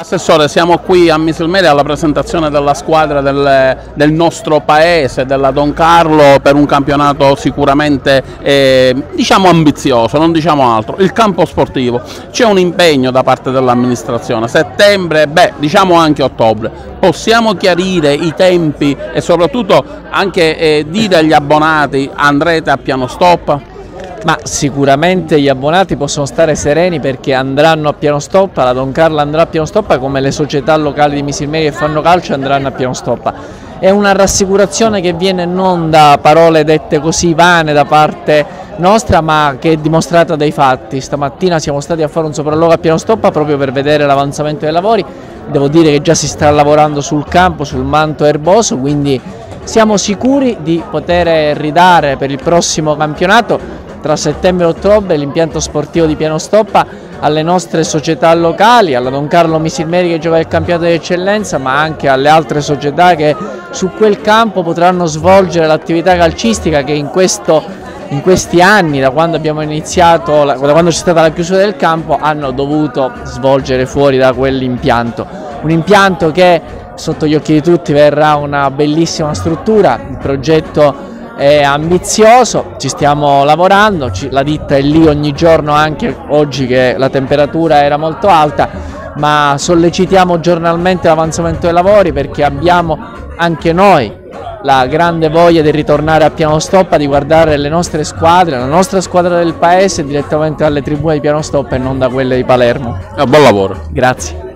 Assessore, siamo qui a Misilmeri alla presentazione della squadra del, del, nostro paese, della Don Carlo, per un campionato sicuramente eh, diciamo ambizioso, non diciamo altro. Il campo sportivo, c'è un impegno da parte dell'amministrazione, settembre, beh, diciamo anche ottobre. Possiamo chiarire i tempi e soprattutto anche eh, dire agli abbonati andrete a piano stop? Ma sicuramente gli abbonati possono stare sereni perché andranno a piano stoppa, la Don Carlo andrà a piano stoppa come le società locali di Misilmeri che fanno calcio andranno a piano stoppa. È una rassicurazione che viene non da parole dette così vane da parte nostra ma che è dimostrata dai fatti. Stamattina siamo stati a fare un sopralluogo a piano stoppa proprio per vedere l'avanzamento dei lavori. Devo dire che già si sta lavorando sul campo, sul manto erboso, quindi siamo sicuri di poter ridare per il prossimo campionato tra settembre e ottobre l'impianto sportivo di Piano Stoppa alle nostre società locali, alla Don Carlo Misilmeri che gioca il campionato di eccellenza, ma anche alle altre società che su quel campo potranno svolgere l'attività calcistica che in, questo, in questi anni, da quando abbiamo iniziato, da quando c'è stata la chiusura del campo, hanno dovuto svolgere fuori da quell'impianto. Un impianto che sotto gli occhi di tutti verrà una bellissima struttura, il progetto è ambizioso, ci stiamo lavorando, la ditta è lì ogni giorno anche oggi che la temperatura era molto alta, ma sollecitiamo giornalmente l'avanzamento dei lavori perché abbiamo anche noi la grande voglia di ritornare a piano stoppa, di guardare le nostre squadre, la nostra squadra del paese direttamente dalle tribune di piano stoppa e non da quelle di Palermo. buon lavoro. Grazie.